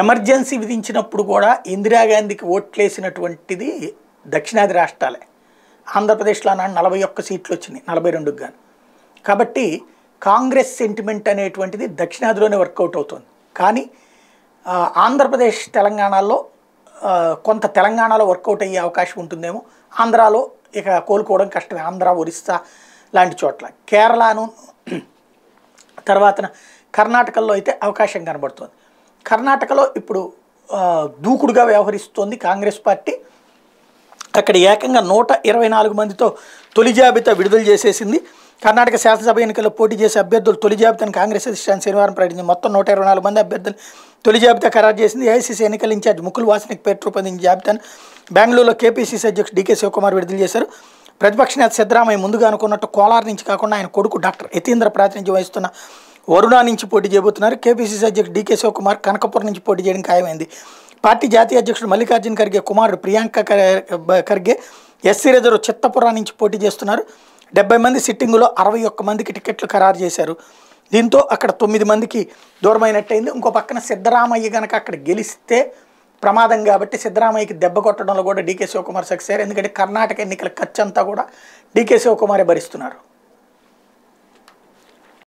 Emergency విధించినప్పుడు కూడా ఇందిరాగాంధీకి ఓట్లేసినటువంటిది దక్షిణాది రాష్ట్రాలే. ఆంధ్రప్రదేశ్లో నాడు నలభై ఒక్క సీట్లు వచ్చినాయి నలభై రెండుకి గాను. కాబట్టి కాంగ్రెస్ సెంటిమెంట్ అనేటువంటిది దక్షిణాదిలోనే వర్కౌట్ అవుతుంది. కానీ ఆంధ్రప్రదేశ్ తెలంగాణలో కొంత తెలంగాణలో వర్కౌట్ అయ్యే అవకాశం ఉంటుందేమో. ఆంధ్రాలో ఇక కోలుకోవడం కష్టమే. ఆంధ్ర ఒరిస్సా లాంటి చోట్ల. కేరళను తర్వాత కర్ణాటకలో అయితే అవకాశం కనబడుతుంది. కర్ణాటకలో ఇప్పుడు దూకుడుగా వ్యవహరిస్తోంది కాంగ్రెస్ పార్టీ. అక్కడ ఏకంగా నూట ఇరవై నాలుగు మందితో తొలి జాబితా విడుదల చేసేసింది. కర్ణాటక శాసనసభ ఎన్నికల్లో పోటీ చేసే అభ్యర్థులు తొలి జాబితాను కాంగ్రెస్ అధిష్టానం శనివారం ప్రకటించింది. మొత్తం నూట ఇరవై నాలుగు మంది అభ్యర్థులు తొలి జాబితా ఖరారు చేసింది. ఏఐసీసీ ఎన్నికల ఇన్ఛార్జ్ ముకుల్ వాసనికి పేరు రూపొందించిన జాబితాను బెంగళూరులో కేపీసీసీ అధ్యక్షుడు డీకే శివకుమార్ విడుదల చేశారు. ప్రతిపక్ష నేత సిద్ధరామయ్య ముందుగా అనుకున్నట్టు కోలార్ నుంచి కాకుండా ఆయన కొడుకు డాక్టర్ యతీంద్ర ప్రాతినిధ్యం వహిస్తున్న వరుణా నుంచి పోటీ చేయబోతున్నారు. కేపీసీసీ అధ్యక్షుడు డీకే శివకుమార్ కనకపురం నుంచి పోటీ చేయడం ఖాయమైంది. పార్టీ జాతీయ అధ్యక్షుడు మల్లికార్జున ఖర్గే కుమారుడు ప్రియాంక ఖర్గే ఎస్సీ రిజర్వ్ చిత్తపురం నుంచి పోటీ చేస్తున్నారు. డెబ్బై మంది సిట్టింగులో అరవై ఒక్క మందికి టికెట్లు ఖరారు చేశారు. దీంతో అక్కడ తొమ్మిది మందికి దూరమైనట్టయింది. ఇంకో పక్కన సిద్ధరామయ్య కనుక అక్కడ గెలిస్తే ప్రమాదం కాబట్టి సిద్ధరామయ్యకి దెబ్బ కొట్టడంలో కూడా డీకే శివకుమార్ సక్సెస్ అయ్యారు. ఎందుకంటే కర్ణాటక ఎన్నికల ఖర్చు అంతా కూడా డీకే శివకుమారే భరిస్తున్నారు.